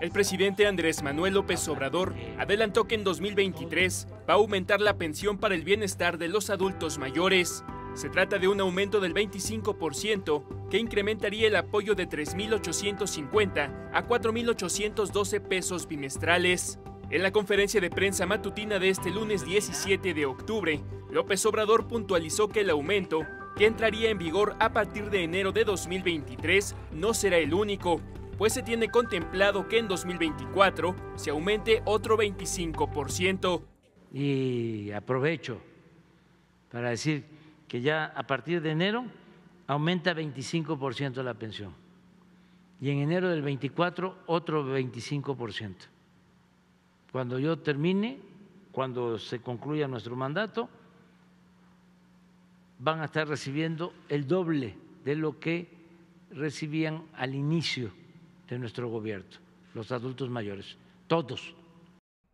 El presidente Andrés Manuel López Obrador adelantó que en 2023 va a aumentar la pensión para el bienestar de los adultos mayores. Se trata de un aumento del 25% que incrementaría el apoyo de 3.850 a 4.812 pesos bimestrales. En la conferencia de prensa matutina de este lunes 17 de octubre, López Obrador puntualizó que el aumento, que entraría en vigor a partir de enero de 2023, no será el único, pues se tiene contemplado que en 2024 se aumente otro 25%. Y aprovecho para decir que ya a partir de enero aumenta 25% la pensión. Y en enero del 24 otro 25% cuando yo termine, cuando se concluya nuestro mandato, van a estar recibiendo el doble de lo que recibían al inicio de nuestro gobierno, los adultos mayores, todos.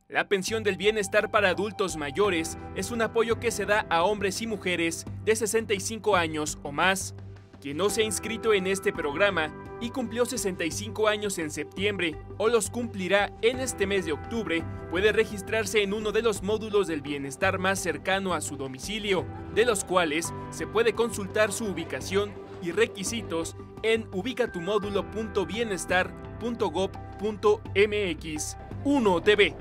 La pensión del bienestar para adultos mayores es un apoyo que se da a hombres y mujeres de 65 años o más. Quien no se ha inscrito en este programa y cumplió 65 años en septiembre o los cumplirá en este mes de octubre, puede registrarse en uno de los módulos del bienestar más cercano a su domicilio, de los cuales se puede consultar su ubicación y requisitos en ubicatumódulo.bienestar.gov.mx 1TV.